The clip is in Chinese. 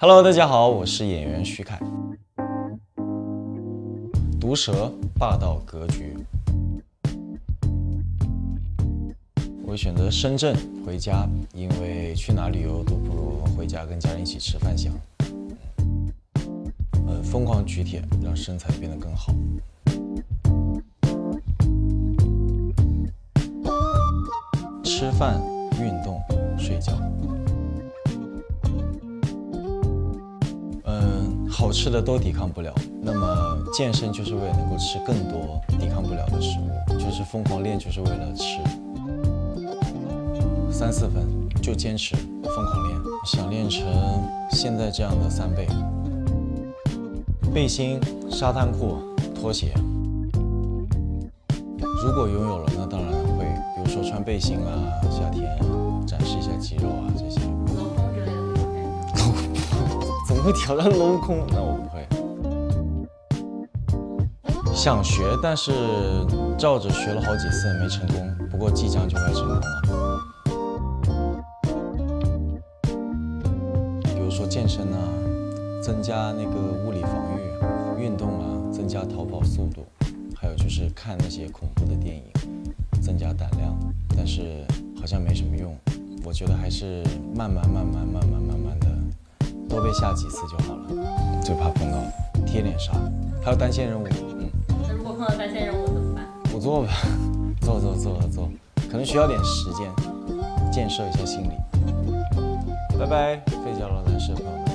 Hello，大家好，我是演员徐凯。毒舌霸道格局，我选择深圳回家，因为去哪旅游都不如回家跟家人一起吃饭香。呃，疯狂举铁，让身材变得更好。吃饭、运动、睡觉。好吃的都抵抗不了，那么健身就是为了能够吃更多抵抗不了的食物，就是疯狂练就是为了吃。三四分就坚持疯狂练，想练成现在这样的三倍。背心、沙滩裤、拖鞋。如果拥有了，那当然会，比如说穿背心啊，夏天展示一下肌肉啊会挑战镂空？那我不会。想学，但是照着学了好几次没成功，不过即将就快成功了。比如说健身啊，增加那个物理防御；运动啊，增加逃跑速度；还有就是看那些恐怖的电影，增加胆量。但是好像没什么用，我觉得还是慢慢慢慢慢慢慢。多被吓几次就好了，最怕碰到贴脸杀，还有单线任务，嗯，那如果碰到单线任务怎么办？不做吧，做做做做，可能需要点时间建设一下心理。拜拜，费教了男士朋友。